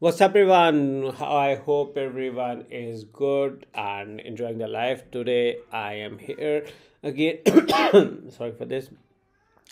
What's up, everyone? I hope everyone is good and enjoying their life. Today, I am here again. Sorry for this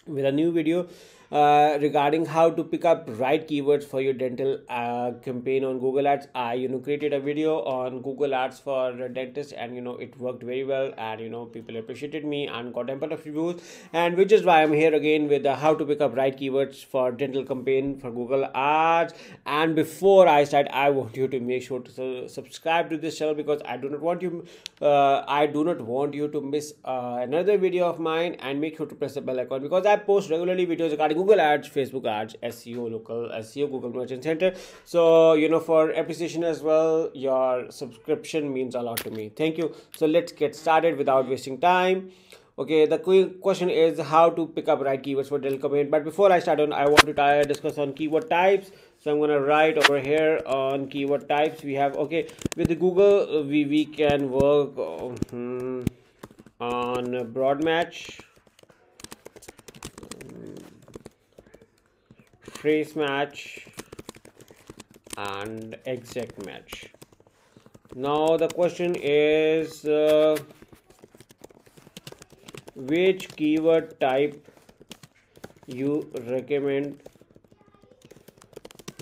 with a new video uh, regarding how to pick up right keywords for your dental uh, campaign on google ads i you know created a video on google ads for dentists and you know it worked very well and you know people appreciated me and got a lot of reviews. And which is why i'm here again with how to pick up right keywords for dental campaign for google ads. And before i start i want you to make sure to su subscribe to this channel because i do not want you uh, i do not want you to miss uh, another video of mine and make sure to press the bell icon because i post regularly videos regarding google ads facebook ads seo local seo google merchant center. So you know for appreciation as well your subscription means a lot to me. Thank you. So let's get started without wasting time. Okay the quick question is how to pick up right keywords for campaign but before i start on i want to discuss on keyword types. So i'm gonna write over here on keyword types we have. Okay with google we we can work um, on broad match phrase match and exact match. Now the question is uh, which keyword type you recommend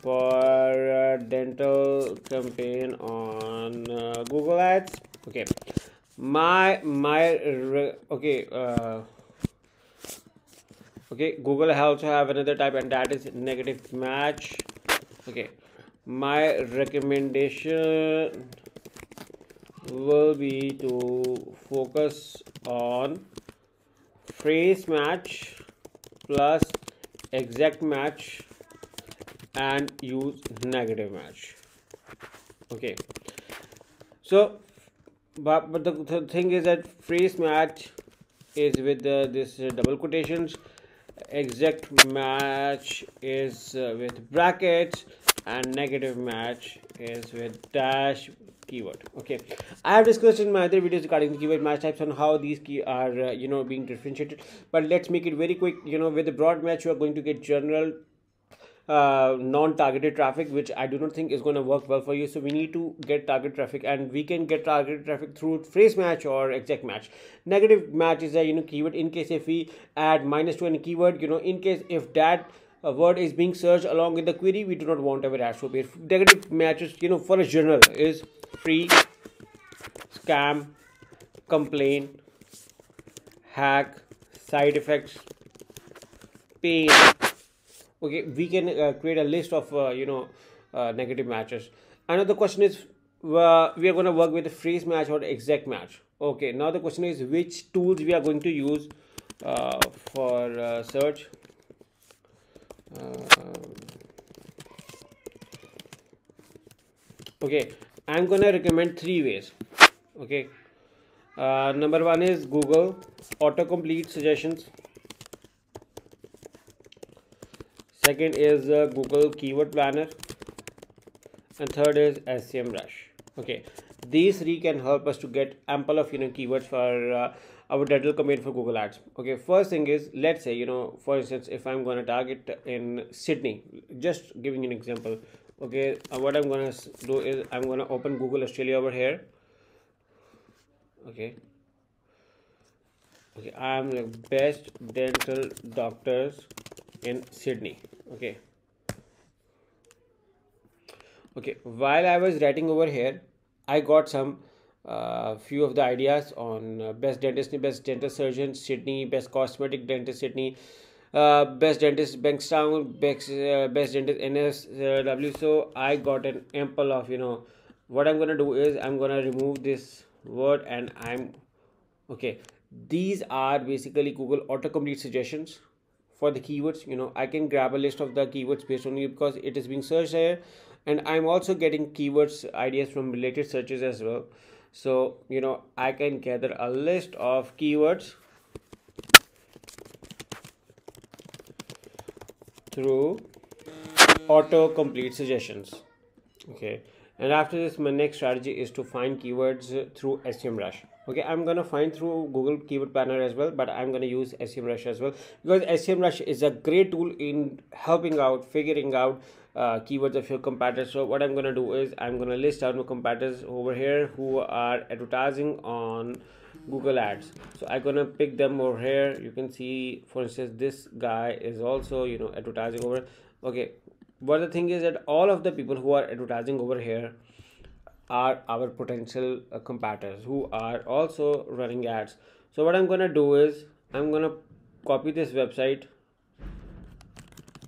for uh, dental campaign on uh, google ads? Okay. My my okay uh, okay google also have another type and that is negative match. Okay my recommendation will be to focus on phrase match plus exact match and use negative match. Okay so but, but the, the thing is that phrase match is with the, this uh, double quotations exact match is uh, with brackets and negative match is with dash keyword. Okay. I have discussed in my other videos regarding the keyword match types and how these key are uh, you know being differentiated. But let's make it very quick you know with the broad match you are going to get general uh, non-targeted traffic which i do not think is going to work well for you. So we need to get target traffic and we can get targeted traffic through phrase match or exact match. Negative match is a you know keyword. In case if we add minus to any keyword you know in case if that a word is being searched along with the query we do not want our ads to appear negative matches you know for a general is free scam complain hack side effects pain okay we can uh, create a list of uh, you know uh, negative matches. Another question is uh, we are going to work with a phrase match or exact match. Okay now the question is which tools we are going to use uh, for uh, search? Okay i'm gonna recommend three ways. Okay number one is google autocomplete suggestions second is uh, google keyword planner. And third is semrush okay. These three can help us to get ample of you know keywords for uh, our dental campaign for google ads. Okay. First thing is let's say you know for instance if i'm going to target in sydney just giving an example. Okay. Uh, what i'm going to do is i'm going to open google australia over here. Okay. Okay. I'm the best dental doctors in sydney okay. Okay while i was writing over here i got some uh, few of the ideas on uh, best dentist best dental surgeon sydney best cosmetic dentist sydney uh, best dentist bankstown best, uh, best dentist nsw so i got an ample of you know what i'm gonna do is i'm gonna remove this word and i'm okay. These are basically google autocomplete suggestions for the keywords you know i can grab a list of the keywords based on you because it is being searched here. And i'm also getting keywords ideas from related searches as well. So you know i can gather a list of keywords through auto complete suggestions. Okay. And after this my next strategy is to find keywords through SEMrush okay i'm gonna find through google keyword planner as well but i'm gonna use semrush as well. Because semrush is a great tool in helping out figuring out uh, keywords of your competitors. So what i'm gonna do is i'm gonna list out my competitors over here who are advertising on google ads. So i'm gonna pick them over here. You can see for instance this guy is also you know advertising over. Okay but the thing is that all of the people who are advertising over here are our potential uh, competitors who are also running ads. So what i'm gonna do is i'm gonna copy this website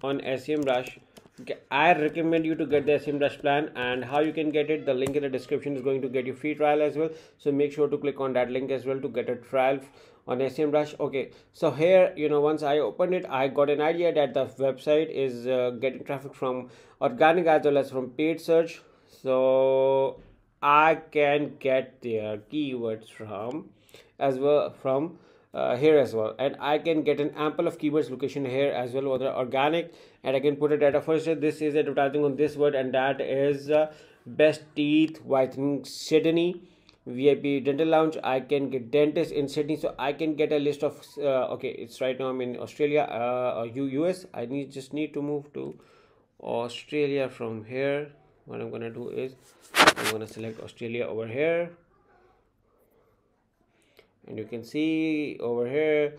on SEMrush okay i recommend you to get the SEMrush plan and how you can get it the link in the description is going to get you free trial as well. So make sure to click on that link as well to get a trial on SEMrush okay so here you know once i opened it i got an idea that the website is uh, getting traffic from organic as well as from paid search. So i can get their keywords from as well from uh, here as well. And I can get an ample of keywords location here as well whether organic and I can put it data first. This is advertising on this word and that is uh, best teeth whitening Sydney VIP dental lounge. I can get dentist in Sydney. So I can get a list of uh, okay it's right now I'm in Australia uh, US I need just need to move to Australia from here. What I'm gonna do is I'm gonna select Australia over here. And you can see over here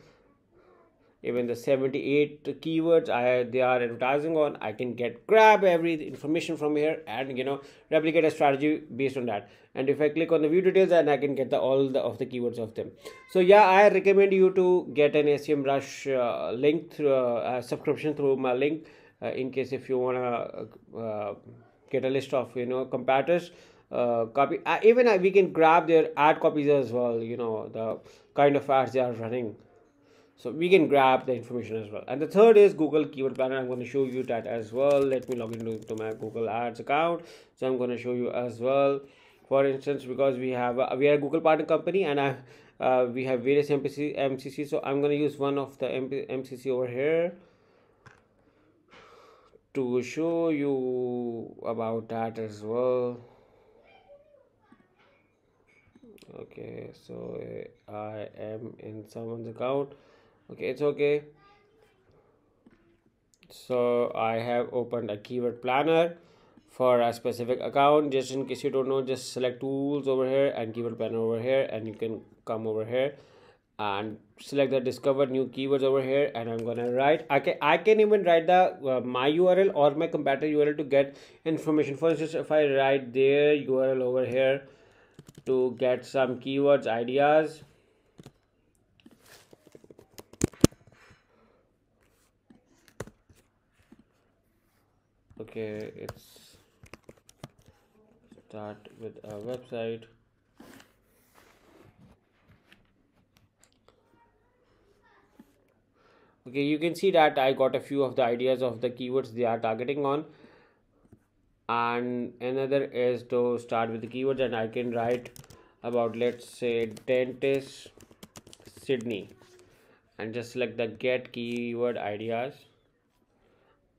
even the 78 keywords I they are advertising on I can get grab every information from here and you know replicate a strategy based on that. And if I click on the view details and I can get the all the of the keywords of them. So yeah I recommend you to get an SEMrush uh, link through uh, subscription through my link uh, in case if you wanna uh, get a list of you know competitors uh, copy uh, even uh, we can grab their ad copies as well you know the kind of ads they are running. So we can grab the information as well. And the third is google keyword planner. I'm going to show you that as well. Let me log into my google ads account. So i'm going to show you as well. For instance because we have we are a google partner company and i uh, we have various MCC, MCC so I'm going to use one of the MCC over here to show you about that as well. Okay so uh, i am in someone's account. Okay it's okay. So i have opened a keyword planner for a specific account. Just in case you don't know just select tools over here and keyword planner over here and you can come over here and select the discover new keywords over here and i'm gonna write. I can i can even write the uh, my url or my competitor url to get information. For instance if i write their url over here to get some keywords ideas. Okay it's start with a website okay you can see that i got a few of the ideas of the keywords they are targeting on. And another is to start with the keywords and I can write about let's say dentist Sydney. And just select the get keyword ideas.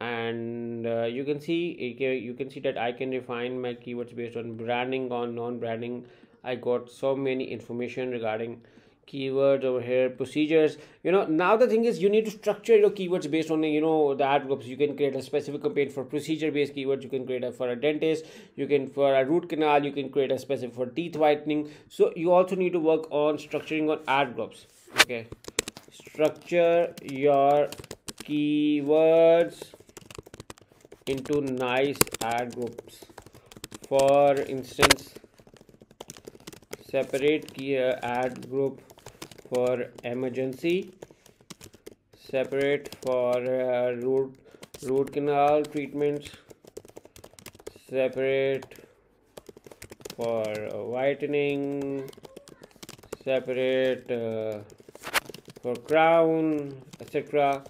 And uh, you can see okay, you can see that I can refine my keywords based on branding on non-branding. I got so many information regarding keywords over here procedures. You know now the thing is you need to structure your keywords based on you know the ad groups. You can create a specific campaign for procedure based keywords. You can create a for a dentist. You can for a root canal you can create a specific for teeth whitening. So you also need to work on structuring on ad groups. Okay. Structure your keywords into nice ad groups. For instance separate key uh, ad group for emergency separate for uh, root root canal treatments separate for whitening separate uh, for crown etc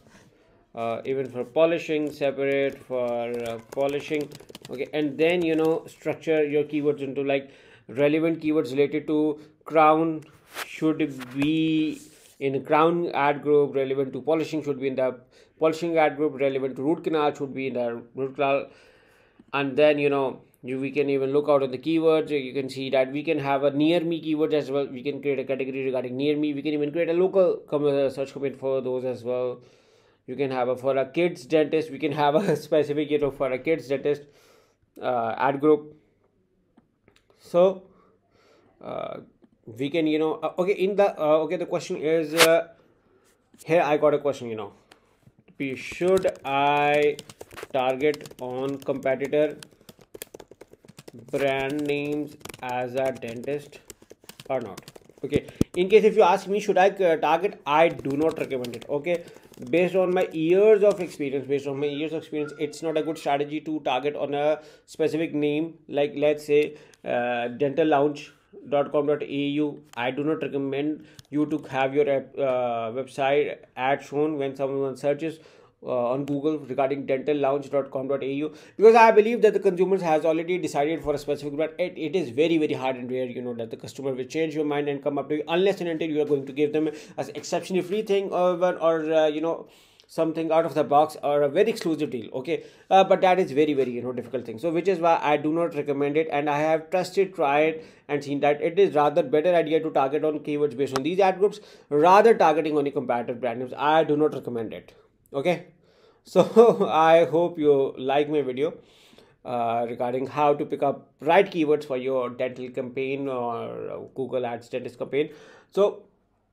uh, even for polishing separate for uh, polishing. Okay and then you know structure your keywords into like relevant keywords related to crown should be in crown ad group relevant to polishing should be in the polishing ad group relevant to root canal should be in the root canal. And then you know you we can even look out on the keywords. You can see that we can have a near me keyword as well. We can create a category regarding near me. We can even create a local search command for those as well. You can have a for a kids dentist we can have a specific you know for a kids dentist uh, ad group. So uh, we can you know uh, okay in the uh, okay the question is uh, here i got a question you know. Should i target on competitor brand names as a dentist or not? Okay in case if you ask me should i uh, target? I do not recommend it okay? Based on my years of experience based on my years of experience it's not a good strategy to target on a specific name like let's say uh, dental lounge .com.au i do not recommend you to have your uh, website ad shown when someone searches uh, on Google regarding dentallounge.com.au because I believe that the consumers has already decided for a specific brand. It, it is very very hard and rare, you know, that the customer will change your mind and come up to you unless and until you are going to give them as exceptionally free thing or or uh, you know something out of the box or a very exclusive deal okay? Uh, but that is very very you know difficult thing. So which is why i do not recommend it and i have trusted tried and seen that it is rather better idea to target on keywords based on these ad groups rather targeting on the comparative brand names. I do not recommend it okay? So i hope you like my video uh, regarding how to pick up right keywords for your dental campaign or google ads dentist campaign. So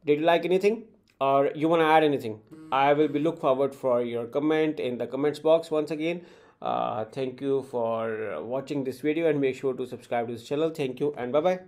did you like anything or you want to add anything? I will be look forward for your comment in the comments box once again. Uh, thank you for watching this video and make sure to subscribe to this channel. Thank you and bye bye